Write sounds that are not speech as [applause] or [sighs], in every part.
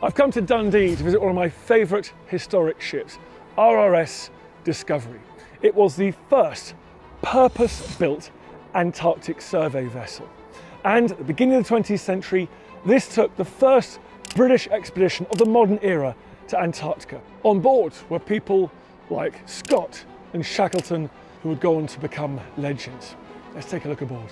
I've come to Dundee to visit one of my favourite historic ships, RRS Discovery. It was the first purpose-built Antarctic survey vessel. And at the beginning of the 20th century, this took the first British expedition of the modern era to Antarctica. On board were people like Scott and Shackleton, who would go on to become legends. Let's take a look aboard.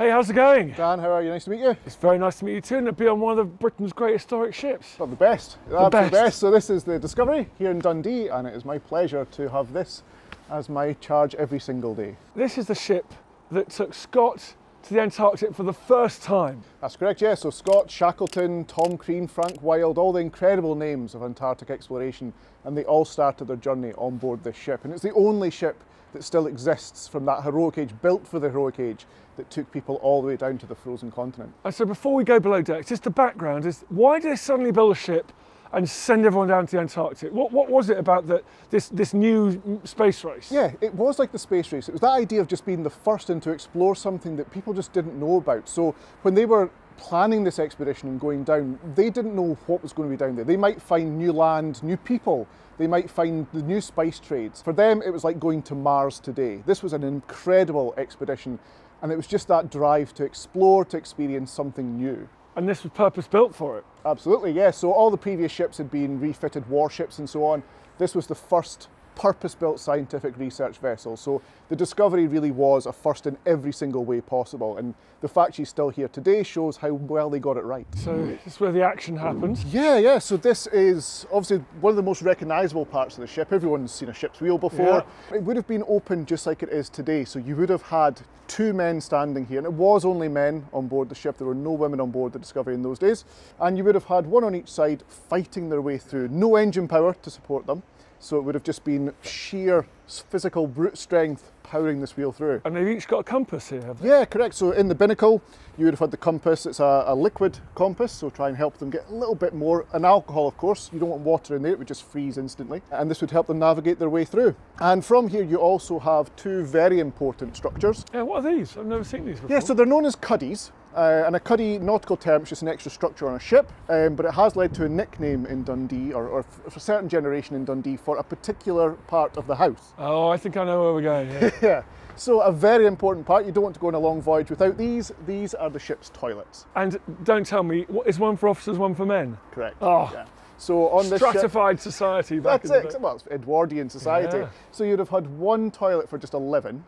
Hey, how's it going? Dan, how are you? Nice to meet you. It's very nice to meet you too, and to be on one of Britain's great historic ships. Well, the best. The best. best. So this is the Discovery here in Dundee, and it is my pleasure to have this as my charge every single day. This is the ship that took Scott to the Antarctic for the first time. That's correct, yeah. So Scott, Shackleton, Tom Crean, Frank Wild, all the incredible names of Antarctic exploration, and they all started their journey on board this ship. And it's the only ship that still exists from that heroic age, built for the heroic age, that took people all the way down to the frozen continent. And so before we go below decks, just the background is why did they suddenly build a ship and send everyone down to the Antarctic? What, what was it about that this, this new space race? Yeah, it was like the space race. It was that idea of just being the first in to explore something that people just didn't know about. So when they were planning this expedition and going down, they didn't know what was going to be down there. They might find new land, new people, they might find the new spice trades. For them, it was like going to Mars today. This was an incredible expedition, and it was just that drive to explore, to experience something new. And this was purpose built for it. Absolutely, yeah. So all the previous ships had been refitted warships and so on. This was the first purpose-built scientific research vessel. So the Discovery really was a first in every single way possible. And the fact she's still here today shows how well they got it right. So this is where the action happens. Yeah, yeah. So this is obviously one of the most recognisable parts of the ship. Everyone's seen a ship's wheel before. It would have been open just like it is today. So you would have had two men standing here, and it was only men on board the ship. There were no women on board the Discovery in those days. And you would have had one on each side fighting their way through. No engine power to support them. So it would have just been sheer physical brute strength powering this wheel through. And they've each got a compass here, have they? Yeah, correct. So in the binnacle, you would have had the compass. It's a, a, liquid compass, so try and help them get a little bit more. And alcohol, of course, you don't want water in there, it would just freeze instantly. And this would help them navigate their way through. And from here, you also have two very important structures. Yeah, what are these? I've never seen these before. Yeah, so they're known as cuddies. Uh, and a cuddy, nautical term, is just an extra structure on a ship, um, but it has led to a nickname in Dundee, or, or for a certain generation in Dundee, for a particular part of the house. Oh, I think I know where we're going. Yeah. [laughs] yeah. So a very important part. You don't want to go on a long voyage without these. These are the ship's toilets. and don't tell me, what, is one for officers, one for men? Correct. Oh. Yeah. So on this ship, Stratified society back that's in it. Well, it's Edwardian society. Yeah. So you'd have had one toilet for just 11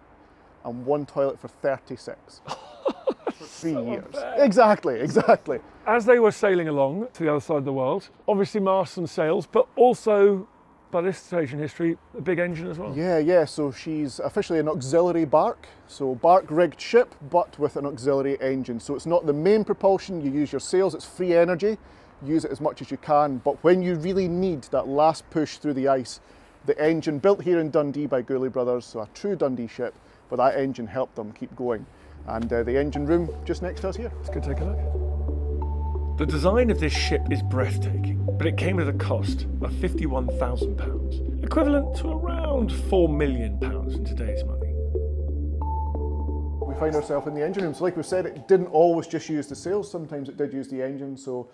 and one toilet for 36. [laughs] for three years. unfair. Exactly, exactly. As they were sailing along to the other side of the world, obviously masts and sails, but also, by this stage in history, a big engine as well. Yeah, yeah. So she's officially an auxiliary bark. So bark rigged ship, but with an auxiliary engine. So it's not the main propulsion. You use your sails. It's free energy. Use it as much as you can. But when you really need that last push through the ice, the engine built here in Dundee by Gourlay Brothers, so a true Dundee ship, but that engine helped them keep going. And uh, the engine room just next to us here. Let's go take a look. The design of this ship is breathtaking, but it came at a cost of £51,000, equivalent to around £4 million in today's money. We find ourselves in the engine room. So like we said, it didn't always just use the sails. Sometimes it did use the engine. So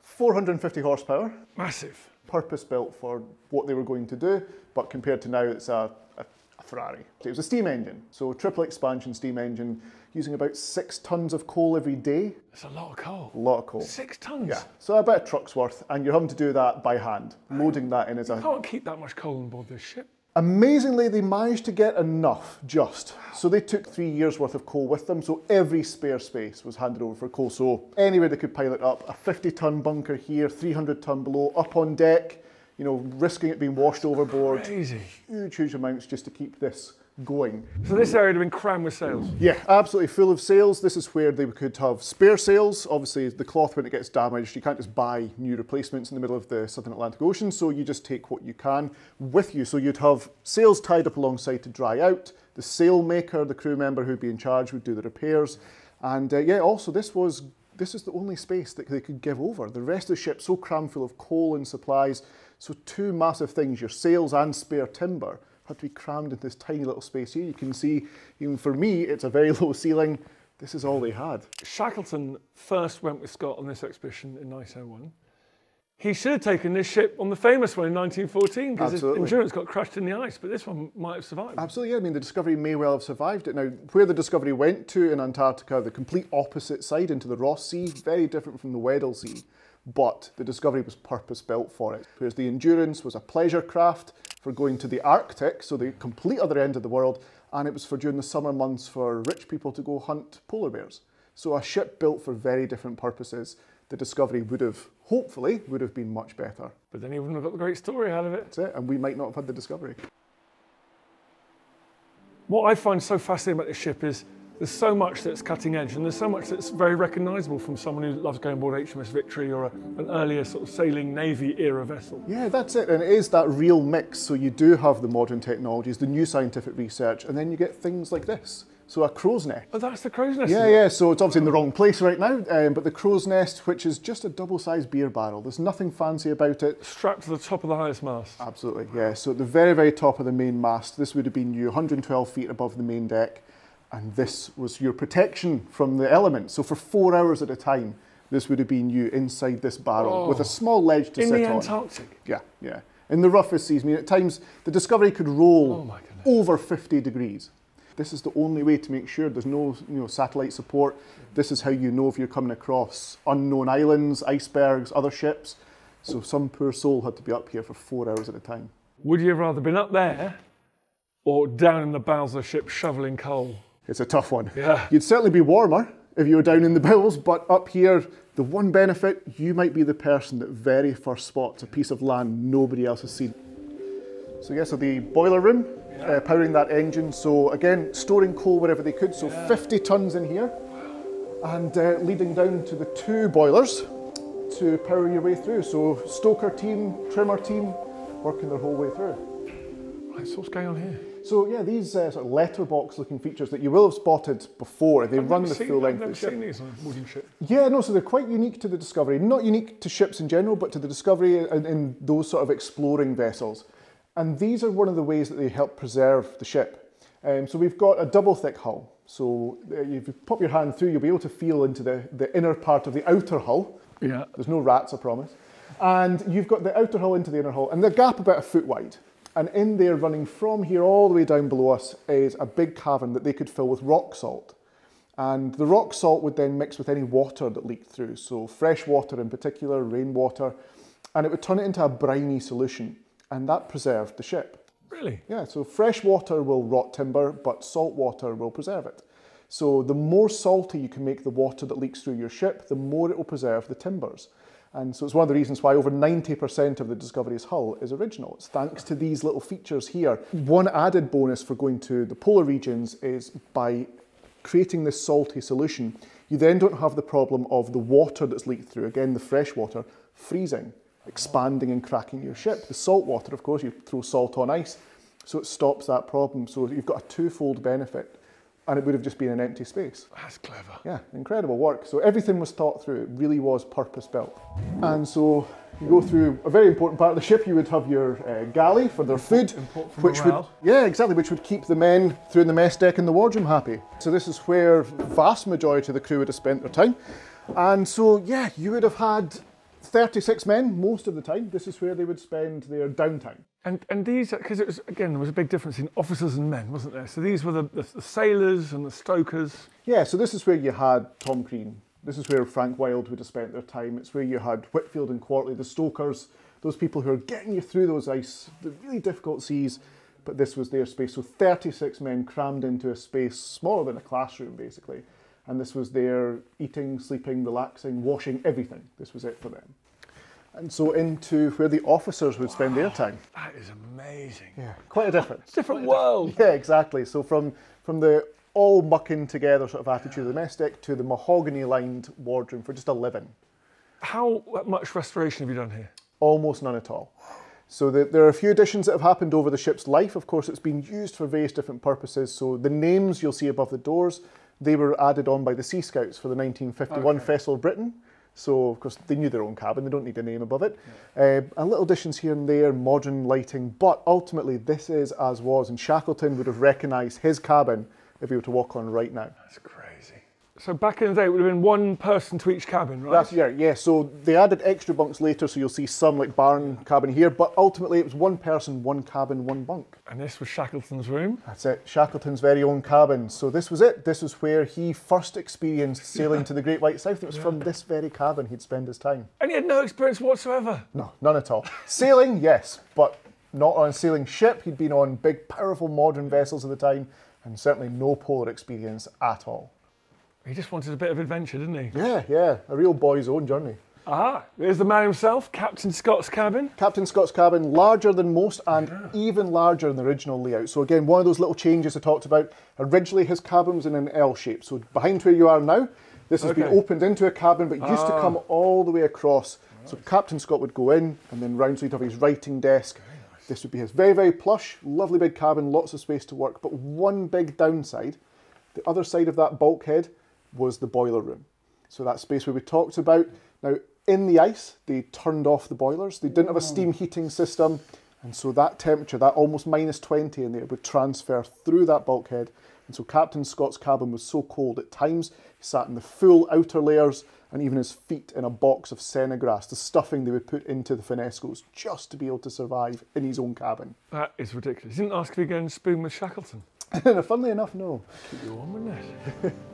450 horsepower, Massive. purpose built for what they were going to do, but compared to now, it's a, a, a Ferrari. It was a steam engine, so triple expansion steam engine, using about six tons of coal every day. That's a lot of coal. A lot of coal. Six tons. Yeah, so about a truck's worth, and you're having to do that by hand, loading that in as a. Can't keep that much coal on board this ship. Amazingly, they managed to get enough just. So they took three years worth of coal with them. So every spare space was handed over for coal. So anywhere they could pilot up, a 50 ton bunker here, 300 ton below, up on deck, you know, risking it being washed overboard. Crazy. Huge, huge amounts just to keep this going. So this area had been crammed with sails. Yeah, absolutely full of sails. This is where they could have spare sails. Obviously, the cloth, when it gets damaged, you can't just buy new replacements in the middle of the Southern Atlantic Ocean, so you just take what you can with you. So you'd have sails tied up alongside to dry out. The sail maker, the crew member who'd be in charge, would do the repairs. And uh, yeah, also this was this is the only space that they could give over. The rest of the ship so crammed full of coal and supplies. So two massive things, your sails and spare timber, had to be crammed into this tiny little space here. You can see, even for me, it's a very [laughs] low ceiling. This is all they had. Shackleton first went with Scott on this expedition in 1901. He should have taken this ship on the famous one in 1914 because his. Endurance got crushed in the ice, but this one might have survived. Absolutely, yeah. I mean, the Discovery may well have survived it. Now, where the Discovery went to in Antarctica, the complete opposite side into the Ross Sea, very different from the Weddell Sea, but the Discovery was purpose built for it. Whereas the Endurance was a pleasure craft for going to the Arctic, so the complete other end of the world, and it was for during the summer months for rich people to go hunt polar bears. So a ship built for very different purposes. The Discovery would have, hopefully, would have been much better. But then he wouldn't have got the great story out of it. That's it, and we might not have had the Discovery. What I find so fascinating about this ship is there's so much that's cutting edge and there's so much that's very recognisable from someone who loves going aboard HMS Victory or a, an earlier sort of sailing Navy era vessel. Yeah, that's it. And it is that real mix. So you do have the modern technologies, the new scientific research, and then you get things like this. So a crow's nest. Oh, that's the crow's nest. Yeah, yeah. So it's obviously in the wrong place right now, um, but the crow's nest, which is just a double-sized beer barrel. There's nothing fancy about it. Strapped to the top of the highest mast. Absolutely, yeah. So at the very, very top of the main mast, this would have been you 112 feet above the main deck, and this was your protection from the elements. So for four hours at a time, this would have been you inside this barrel with a oh. small ledge to In sit the on. Antarctic. Yeah, yeah. In the roughest seas, I mean, at times the Discovery could roll Oh over 50 degrees. This is the only way to make sure there's no you know, satellite support. This is how you know if you're coming across unknown islands, icebergs, other ships. So some poor soul had to be up here for four hours at a time. Would you have rather been up there or down in the bowels of the ship shoveling coal? It's a tough one. Yeah. You'd certainly be warmer if you were down in the bowels, but up here, the one benefit, you might be the person that very first spots a piece of land nobody else has seen. So yeah, so the boiler room, uh, powering that engine. So again, storing coal wherever they could. So 50 tons in here, and uh, leading down to the two boilers to power your way through. So stoker team, trimmer team, working their whole way through. Right, so what's going on here? So yeah, these uh, sort of letterbox-looking features that you will have spotted before, they run the Seen- full I've length never of the ship. seen these on wooden ship. Yeah, no, so they're quite unique to the Discovery. Not unique to ships in general, but to the Discovery and in those sort of exploring vessels. And these are one of the ways that they help preserve the ship. Um, so we've got a double thick hull. So uh, if you pop your hand through, you'll be able to feel into the, the inner part of the outer hull. Yeah. There's no rats, I promise. And you've got the outer hull into the inner hull, and the gap about a foot wide. And in there, running from here all the way down below us, is a big cavern that they could fill with rock salt. And the rock salt would then mix with any water that leaked through, so fresh water in particular, rainwater, and it would turn it into a briny solution, and that preserved the ship. Really? Yeah, so fresh water will rot timber, but salt water will preserve it. So the more salty you can make the water that leaks through your ship, the more it will preserve the timbers. And so it's one of the reasons why over 90% of the Discovery's hull is original. It's thanks to these little features here. One added bonus for going to the polar regions is by creating this salty solution, you then don't have the problem of the water that's leaked through, again, the fresh water, freezing, expanding and cracking your ship. The salt water, of course, you throw salt on ice, so it stops that problem. So you've got a twofold benefit, and it would have just been an empty space. That's clever. Yeah, incredible work. So everything was thought through. It really was purpose built. And so you go through a very important part of the ship. You would have your uh, galley for their food, which morale. would yeah, exactly, which would keep the men through the mess deck and the wardroom happy. So this is where vast majority of the crew would have spent their time. And so yeah, you would have had 36 men most of the time. This is where they would spend their downtime. And and these because it was again there was a big difference in officers and men, wasn't there? So these were the, the, the sailors and the stokers. Yeah, so this is where you had Tom Crean. This is where Frank Wild would have spent their time. It's where you had Whitfield and Quartley, the stokers, those people who are getting you through those ice, the really difficult seas. But this was their space. So 36 men crammed into a space smaller than a classroom, basically. And this was their eating, sleeping, relaxing, washing, everything. This was it for them. And so into where the officers would spend their time. That is amazing. Yeah, quite a difference. Different world. Yeah, exactly. So from from the all mucking together sort of attitude of the mess deck to the mahogany lined wardroom for just a living. How much restoration have you done here? Almost none at all. So the, there are a few additions that have happened over the ship's life. Of course, it's been used for various different purposes. So the names you'll see above the doors, they were added on by the Sea Scouts for the 1951 Okay. Festival of Britain. So of course they knew their own cabin. They don't need a name above it. Yeah. Uh, and little additions here and there, modern lighting. But ultimately, this is as was, and Shackleton would have recognised his cabin if he were to walk on right now. That's crazy. So back in the day, it would have been one person to each cabin, right? That's yeah, yeah. So they added extra bunks later, so you'll see some like barn cabin here, but ultimately it was one person, one cabin, one bunk. And this was Shackleton's room. That's it, Shackleton's very own cabin. So this was it. This was where he first experienced [laughs] sailing yeah. to the Great White South. It was yeah. from this very cabin he'd spend his time. And he had no experience whatsoever. No, none at all. [laughs] sailing, yes, but not on a sailing ship. He'd been on big, powerful modern vessels at the time, and certainly no polar experience at all. He just wanted a bit of adventure, didn't he? Yeah, yeah, a real boy's own journey. Ah, there's the man himself, Captain Scott's cabin. Captain Scott's cabin, larger than most and yeah. even larger than the original layout. So again, one of those little changes I talked about. Originally his cabin was in an L shape. So behind where you are now, this has okay. been opened into a cabin, but used ah. to come all the way across. Nice. So Captain Scott would go in and then round so he'd have his writing desk. Nice. This would be his very, very plush, lovely big cabin, lots of space to work. But one big downside, the other side of that bulkhead was the boiler room. So that space where we talked about. Now, in the ice, they turned off the boilers. They didn't have a mm. steam heating system. And so that temperature, that almost minus 20 in there, would transfer through that bulkhead. And so Captain Scott's cabin was so cold at times, he sat in the full outer layers and even his feet in a box of sennegrass, the stuffing they would put into the finneskoes, just to be able to survive in his own cabin. That is ridiculous. He didn't ask if he going spoon with Shackleton. [laughs] Funnily enough, no. Keep you warm, wouldn't it? [laughs]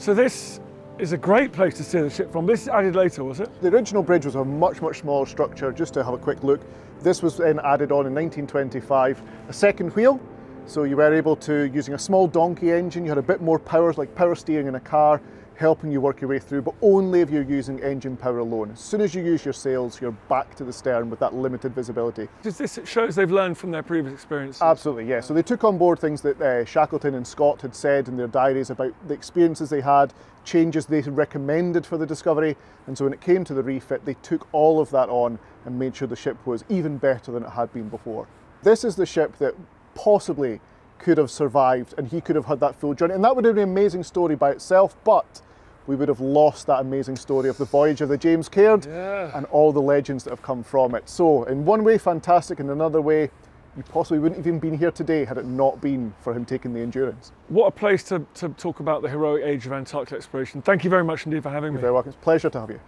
So this is a great place to steer the ship from. This is added later, was it? The original bridge was a much, much smaller structure, just to have a quick look. This was then added on in 1925. A second wheel, so you were able to, using a small donkey engine, you had a bit more power, like power steering in a car, helping you work your way through, but only if you're using engine power alone. As soon as you use your sails, you're back to the stern with that limited visibility. Does this shows they've learned from their previous experiences? Absolutely, yeah. So they took on board things that uh, Shackleton and Scott had said in their diaries about the experiences they had, changes they recommended for the Discovery, and so when it came to the refit, they took all of that on and made sure the ship was even better than it had been before. This is the ship that possibly could have survived and he could have had that full journey. And that would have been an amazing story by itself, but we would have lost that amazing story of the voyage of the James Caird yeah. and all the legends that have come from it. So, in one way, fantastic, in another way, you possibly wouldn't have even been here today had it not been for him taking the endurance. What a place to, to talk about the heroic age of Antarctic exploration. Thank you very much indeed for having You're me. very welcome. It's a pleasure to have you.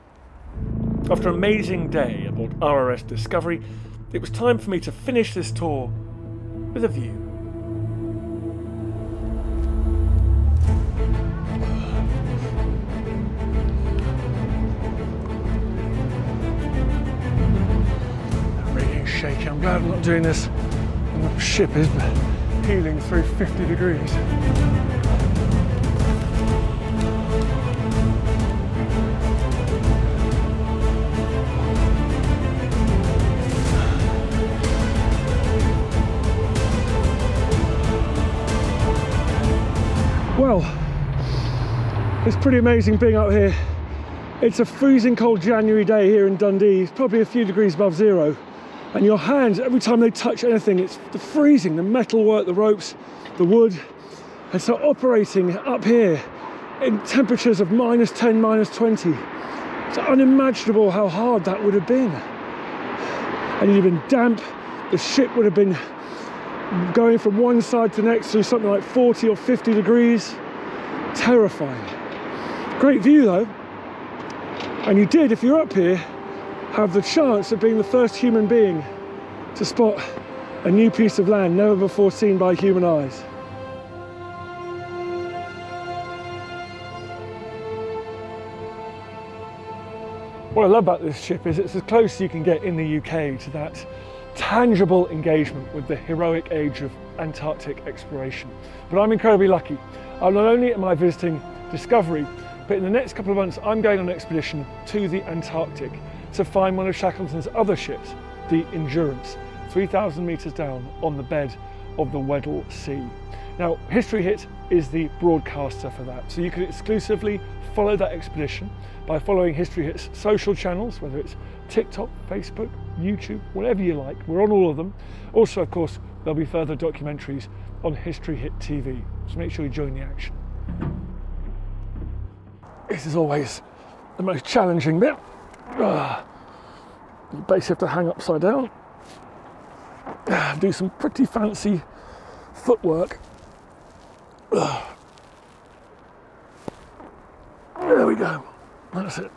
After an amazing day aboard RRS Discovery, it was time for me to finish this tour with a view. Glad I'm not doing this when the ship is heeling through 50 degrees. Well, it's pretty amazing being up here. It's a freezing cold January day here in Dundee. It's probably a few degrees above zero and your hands every time they touch anything it's the freezing the metal work the ropes the wood. And so operating up here in temperatures of minus 10 minus 20 it's unimaginable how hard that would have been. And you'd have been damp. The ship would have been going from one side to the next through something like 40 or 50 degrees. Terrifying. Great view though. And you did if you're up here have the chance of being the first human being to spot a new piece of land never before seen by human eyes. What I love about this ship is it's as close as you can get in the UK to that tangible engagement with the heroic age of Antarctic exploration. But I'm incredibly lucky. not only am I visiting Discovery, but in the next couple of months I'm going on an expedition to the Antarctic to find one of Shackleton's other ships, the Endurance, 3,000 metres down on the bed of the Weddell Sea. Now, History Hit is the broadcaster for that, so you can exclusively follow that expedition by following History Hit's social channels, whether it's TikTok, Facebook, YouTube, whatever you like. We're on all of them. Also, of course, there'll be further documentaries on History Hit TV, so make sure you join the action. This is always the most challenging bit. Uh, you basically have to hang upside down, uh, [sighs] do some pretty fancy footwork. Uh, [sighs] there we go. That's it.